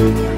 Thank you.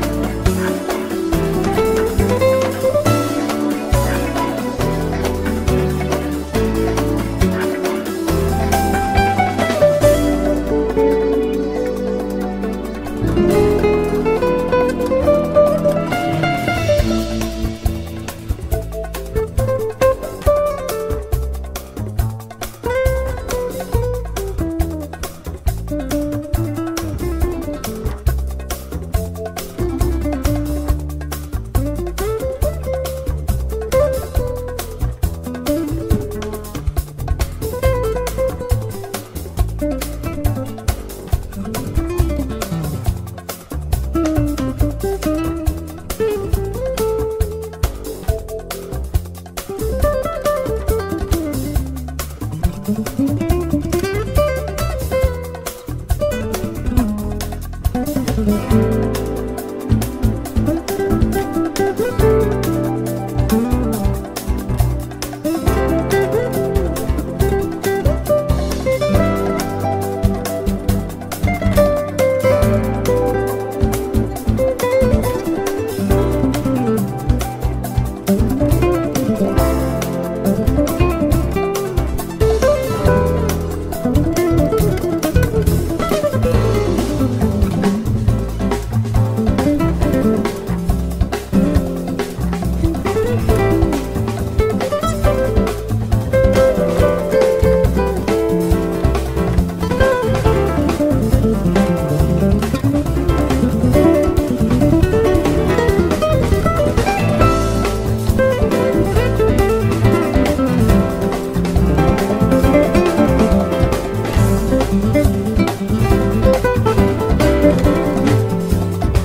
thank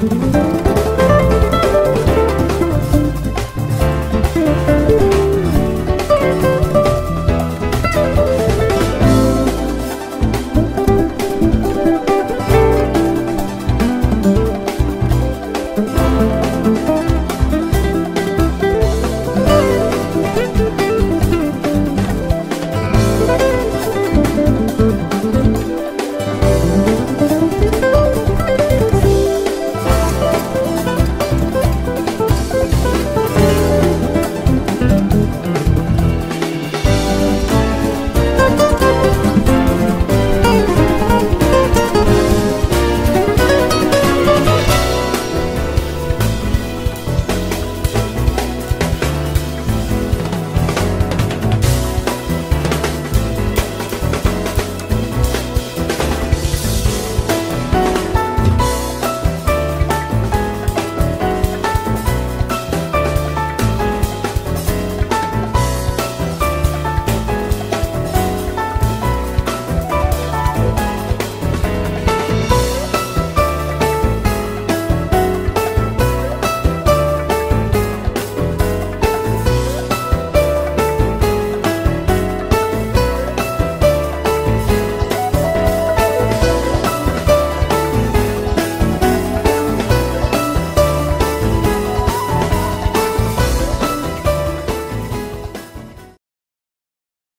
Thank you.